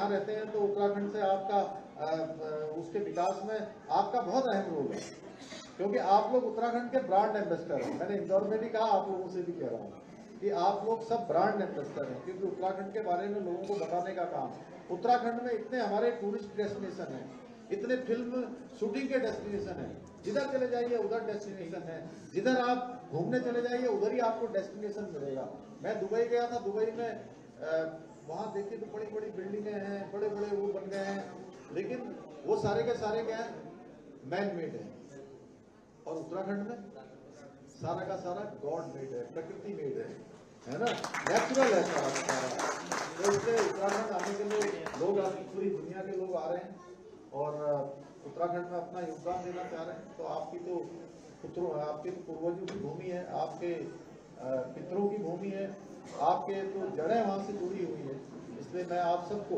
यहाँ रहते हैं तो उत्तराखंड से आपका उसके विकास में आपका बहुत अहम रोल है। क्योंकि आप लोग उत्तराखंड के ब्रांड एम्बेसडर हैं। मैंने इंदौर में भी कहा, आप लोगों से भी कह रहा हूँ कि आप लोग सब ब्रांड एम्बेसडर हैं, क्योंकि उत्तराखंड के बारे में लोगों को बताने का काम। उत्तराखंड में इतने हमारे टूरिस्ट डेस्टिनेशन हैं, इतने फ़िल्म शूटिंग के डेस्टिनेशन हैं। जिधर चले जाइए, उधर डेस्टिनेशन है। जिधर आप घूमने चले जाइए, उधर ही आपको डेस्टिनेशन मिलेगा। मैं दुबई गया था, दुबई में वहाँ देखिए तो बड़ी बड़ी बिल्डिंगें हैं बड़े बड़े वो बन गए हैं, लेकिन वो सारे के सारे क्या है मैन मेड है। और उत्तराखंड में सारा का सारा गॉड मेड है प्रकृति मेड है है ना? नेचुरल है सारा सारा। तो इसलिए उत्तराखंड आने के लिए लोग पूरी दुनिया के लोग आ रहे हैं और उत्तराखंड में अपना योगदान देना चाह रहे हैं। तो आपकी तो पुत्रों, आपके तो पूर्वजों की भूमि है, आपके पितरों की भूमि है, आपके तो जड़ें वहाँ से है इसलिए मैं आप सबको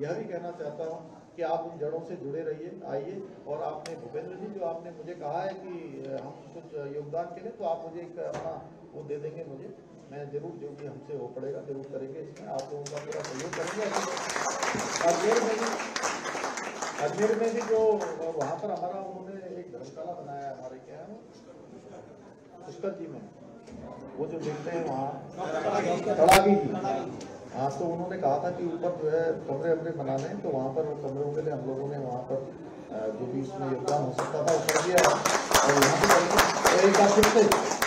यह भी कहना चाहता हूँ कि आप उन जड़ों से जुड़े रहिए आइए। और आपने भूपेंद्र जी जो आपने मुझे कहा है कि हम कुछ योगदान के लिए तो आप मुझे एक अपना वो दे देंगे मुझे। मैं ज़रूर जो भी हमसे हो पड़ेगा ज़रूर करेंगे इसमें। आप लोगों का पूरा सहयोग करेंगे अजमेर में भी अजमेर में भी जो वहाँ पर हमारा उन्होंने एक धर्मशाला बनाया है हमारे क्या है? पुष्कर जी में। वो जो देखते हैं वहाँ। तड़ागी हाँ तो उन्होंने कहा था कि ऊपर जो है कमरे वमरे बनाने हैं, तो वहाँ पर कमरों के लिए हम लोगों ने वहाँ पर जो भी उसमें योगदान हो सकता था वो कर दिया और यहाँ एक बार फिर से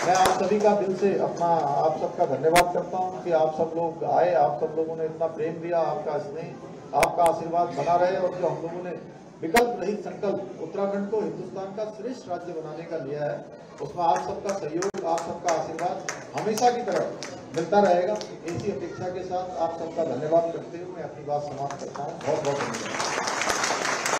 मैं आप सभी का दिल से अपना आप सबका धन्यवाद करता हूँ कि आप सब लोग आए आप सब लोगों ने इतना प्रेम दिया आपका स्नेह आपका आशीर्वाद बना रहे और जो हम लोगों ने विकल्प रहित संकल्प उत्तराखंड को हिंदुस्तान का श्रेष्ठ राज्य बनाने का लिया है उसमें आप सबका सहयोग आप सबका आशीर्वाद हमेशा की तरह। मिलता रहेगा। इसी अपेक्षा के साथ आप सबका धन्यवाद करते हुए मैं अपनी बात समाप्त करता हूँ। बहुत बहुत धन्यवाद।